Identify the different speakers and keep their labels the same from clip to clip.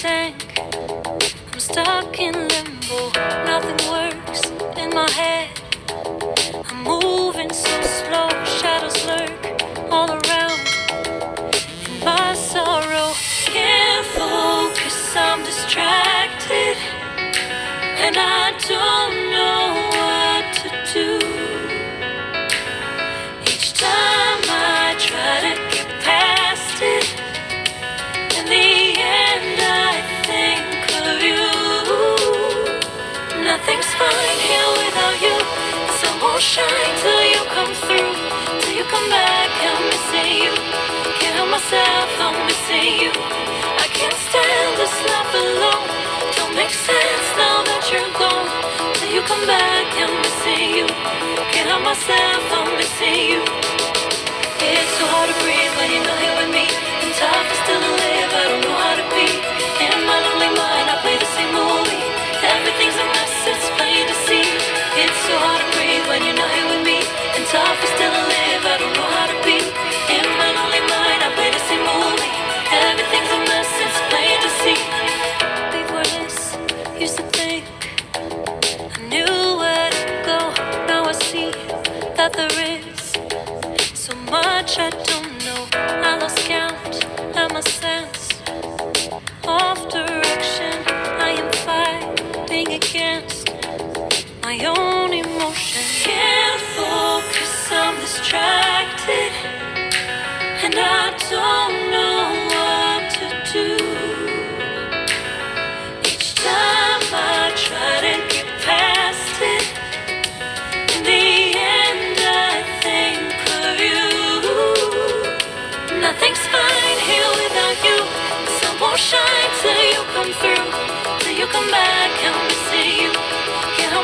Speaker 1: tank. I'm stuck in limbo. Nothing works in my head. I'm moving so slow. Shadows lurk all around. In my sorrow, can't focus. I'm distracted, and I don't fine here without you. The sun won't shine till you come through. Till you come back, I'm missing you. Can't help myself, I'm missing you. I can't stand this life alone. Don't make sense now that you're gone. Till you come back, I'm missing you. Can't help myself, I'm missing you. It's so hard to breathe when you're not here with me. And tough is still to live, I don't know how to be. In my lonely mind, I play the same movie. My own emotion. Can't focus, I'm distracted, and I don't know what to do. Each time I try to get past it. In the end, I think of you. Nothing's fine here without you. The sun won't shine till you come through. Till you come back,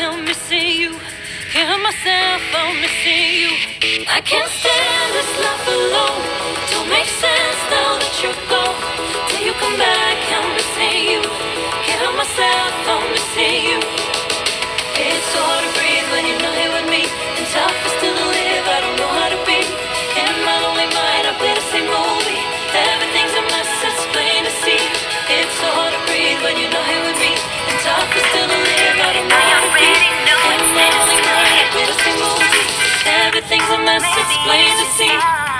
Speaker 1: back, I'm missing you. Help myself, I'm missing you. I can't stand this life alone. Don't make sense now that you're gone. Till you come back, I'm missing you. Can't help myself, I'm missing you. It's hard to breathe when you're not A mess, it's plain to see.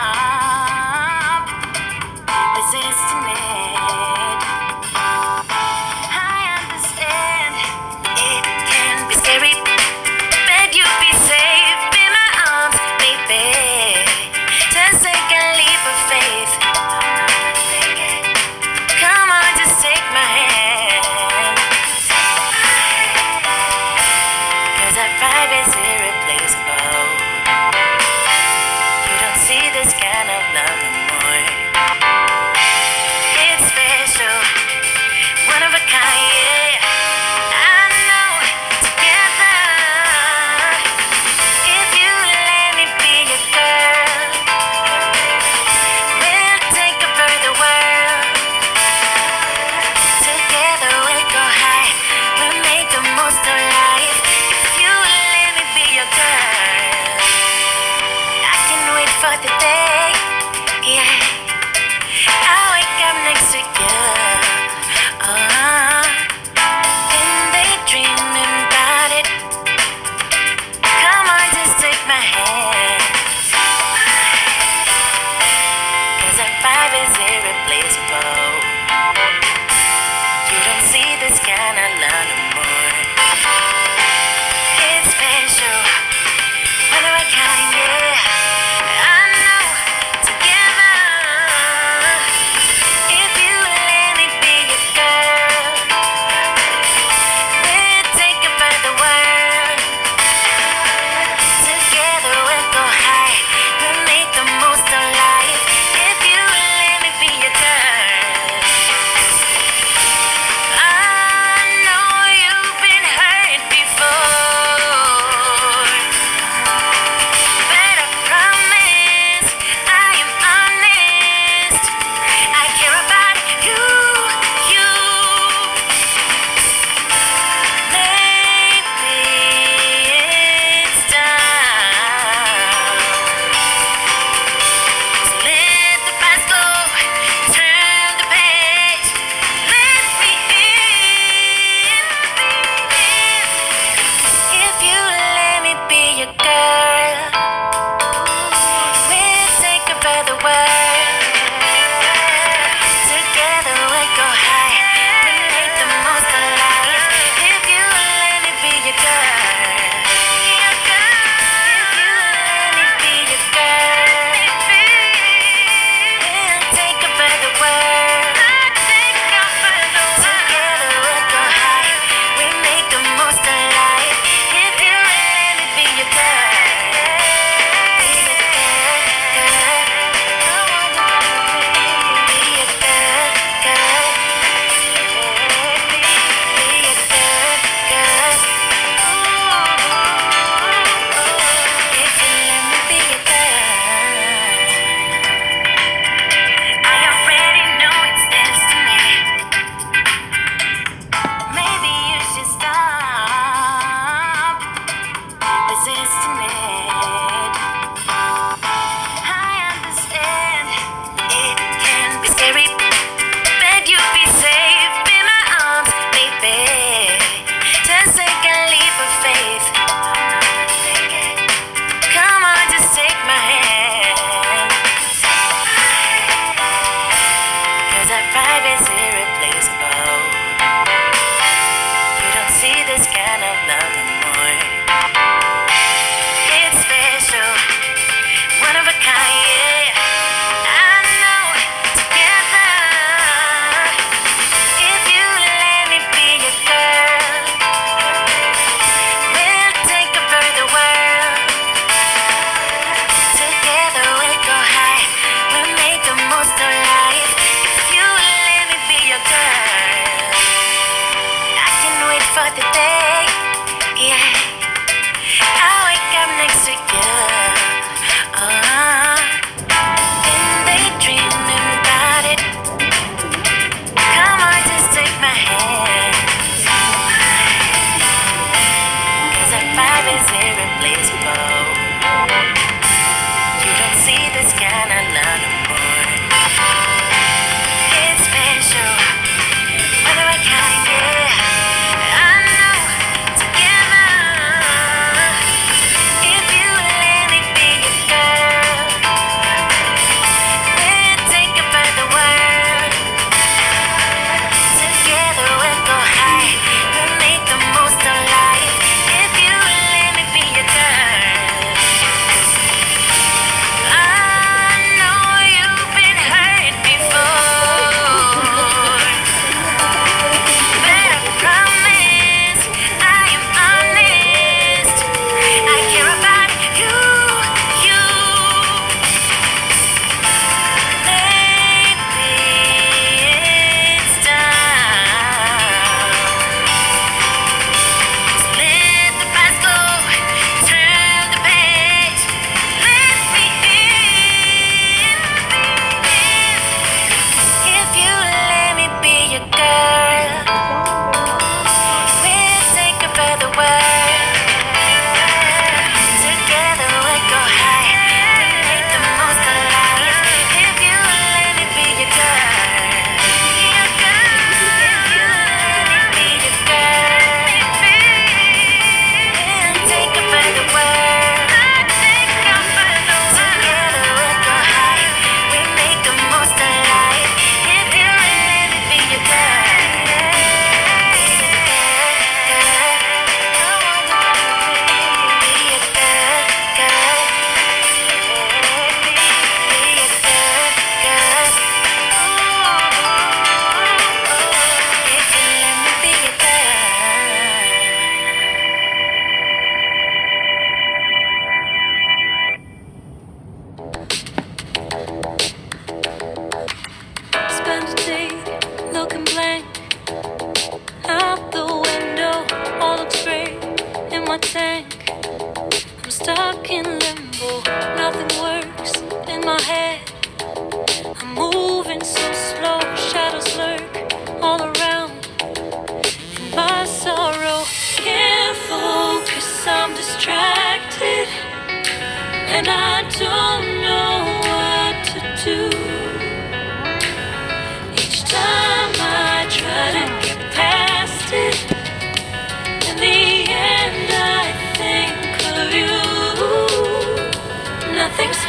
Speaker 1: And I don't know what to
Speaker 2: do.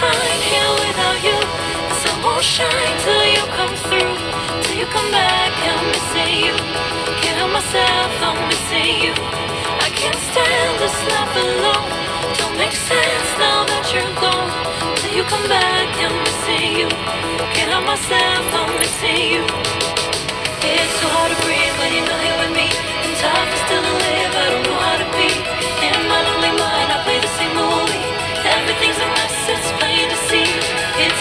Speaker 2: time here without you. The sun won't shine till you come through. Till you come
Speaker 1: back, I'm missing you. Can't help myself, I'm missing you. I can't stand this life alone. Don't make sense now that you're gone. Till you come back, I'm missing you. Can't help myself, I'm missing you. It's so hard to breathe when you're not here with me. And tough is still to live, I don't know how to be. In my lonely mind, I play the same movie.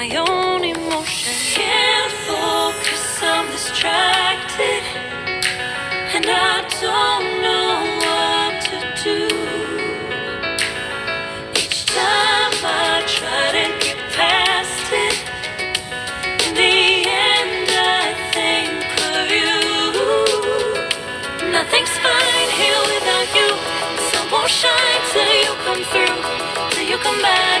Speaker 1: my own emotion. Can't focus, I'm distracted, and I don't know what to do. Each time I try to get past it, in the end I think of you. Nothing's fine here without you. The sun won't shine till you come through. Till you come back,